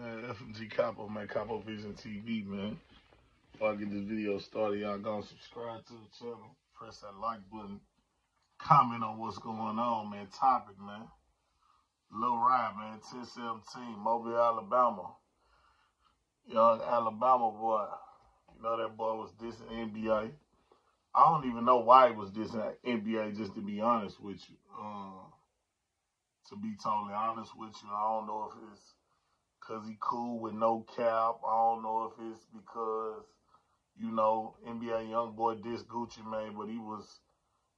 man. FMG Capo, man. Capo Vision TV, man. Before I get this video started, y'all go subscribe to the channel. Press that like button. Comment on what's going on, man. Topic, man. Li Rye, man. 1017, Mobile, Alabama. Young Alabama boy. You know that boy was dissing NBA. I don't even know why he was dissing NBA, just to be honest with you. Uh, to be totally honest with you, I don't know if it's because he cool with no cap. I don't know if it's because, you know, NBA young boy dissed Gucci Mane, but he was,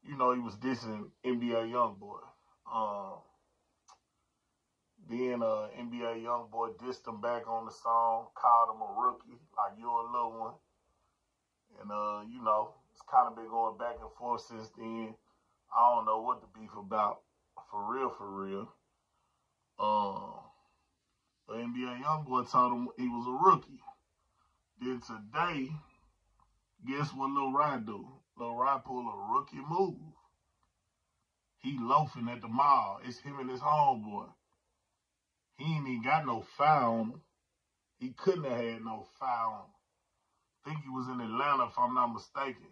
you know, he was dissing NBA young boy. Um, then uh, NBA young boy dissed him back on the song, called him a rookie, like you're a little one. And, uh, you know, it's kind of been going back and forth since then. I don't know what the beef about, for real, for real. Um, the NBA YoungBoy told him he was a rookie. Then today, guess what Li Rye do? Li Rye pull a rookie move. He loafing at the mall. It's him and his homeboy. He ain't even got no foul He couldn't have had no foul I think he was in Atlanta, if I'm not mistaken.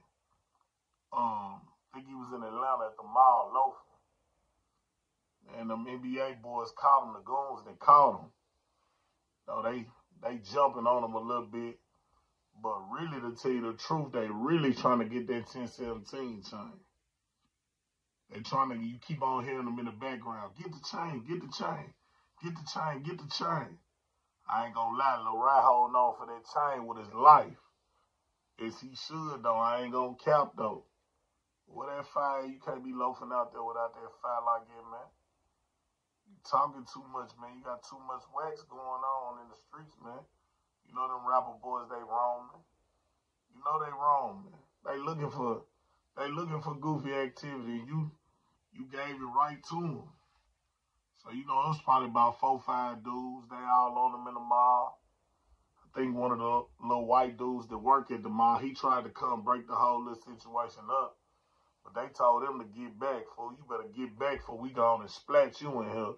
Um, I think he was in Atlanta at the mall loafing. And them NBA boys caught him, the goons, they caught him. So they they jumping on him a little bit. But really, to tell you the truth, they really trying to get that 1017 chain. They trying to, you keep on hearing them in the background. Get the chain, get the chain, get the chain, get the chain. I ain't gonna lie, Li Rye holding on for that chain with his life. As he should, though. I ain't gonna cap, though. With that fire, you can't be loafing out there without that fire like that, man talking too much, man. You got too much wax going on in the streets, man. You know them rapper boys, they wrong, man. You know they wrong, man. They looking for, they looking for goofy activity. You, you gave it right to them. So you know it was probably about four, five dudes. They all on them in the mall. I think one of the little white dudes that work at the mall, he tried to come break the whole little situation up. But they told him to get back, fool. You better get back for we gonna splat you in here.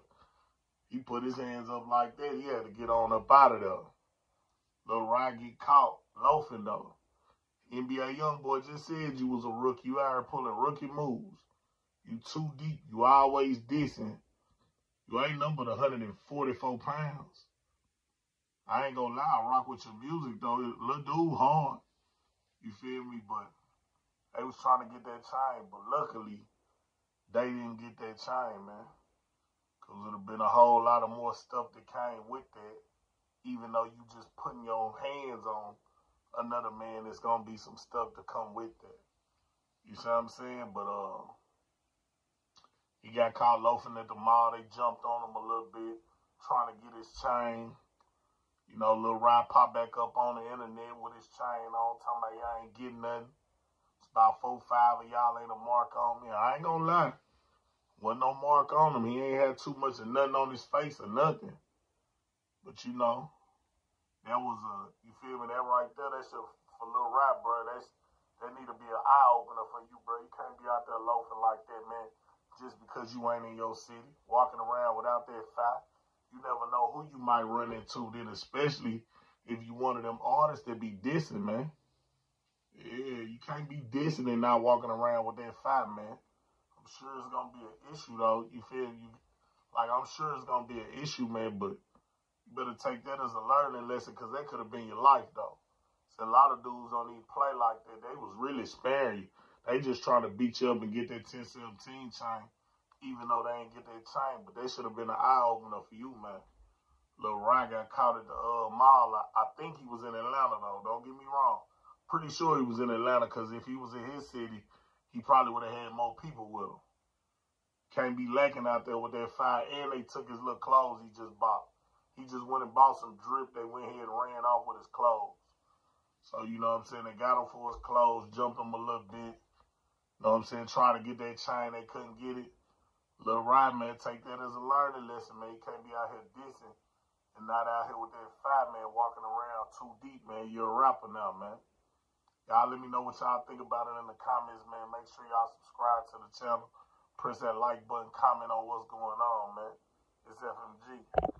He put his hands up like that. He had to get on up out of there. Little Ryan get caught loafing though. NBA young boy just said you was a rookie. You out here pulling rookie moves. You too deep. You always dissing. You ain't numbered 144 pounds. I ain't gonna lie, I rock with your music though. Little dude hard. You feel me? But they was trying to get that chain, but luckily they didn't get that chain, man. Cause it'd have been a whole lot of more stuff that came with that. Even though you just putting your hands on another man, there's gonna be some stuff to come with that. You see what I'm saying? But uh he got caught loafing at the mall. They jumped on him a little bit, trying to get his chain. You know, little Rod popped back up on the internet with his chain on, talking about y'all ain't getting nothing. It's about four, five of y'all ain't a mark on me. I ain't gonna lie. Wasn't no mark on him. He ain't had too much of nothing on his face or nothing. But you know, that was a you feel me? That right there, that's a for little rap, bro. That's that need to be an eye opener for you, bro. You can't be out there loafing like that, man. Just because you ain't in your city, walking around without that fat. You never know who you might run into then, especially if you one of them artists that be dissing, man. Yeah, you can't be dissing and not walking around with that fat, man. I'm sure it's gonna be an issue though. You feel you like I'm sure it's gonna be an issue, man. But you better take that as a learning lesson because that could have been your life though. So a lot of dudes don't even play like that. They was really sparing you. They just trying to beat you up and get that 10 17 chain, even though they ain't get that chain. But they should have been an eye opener for you, man. Li Rye got caught at the uh, mall. I, I think he was in Atlanta though. Don't get me wrong. Pretty sure he was in Atlanta because if he was in his city, he probably would have had more people with him. Can't be lacking out there with that fire. And they took his little clothes he just bought. He just went and bought some drip. They went ahead and ran off with his clothes. So, you know what I'm saying? They got him for his clothes, jumped him a little bit. You know what I'm saying? Trying to get that chain, they couldn't get it. Little Ride, man, take that as a learning lesson, man. You can't be out here dissing and not out here with that fire, man, walking around too deep, man. You're a rapper now, man. Y'all let me know what y'all think about it in the comments, man. Make sure y'all subscribe to the channel. Press that like button, comment on what's going on, man. It's FMG.